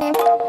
Bye.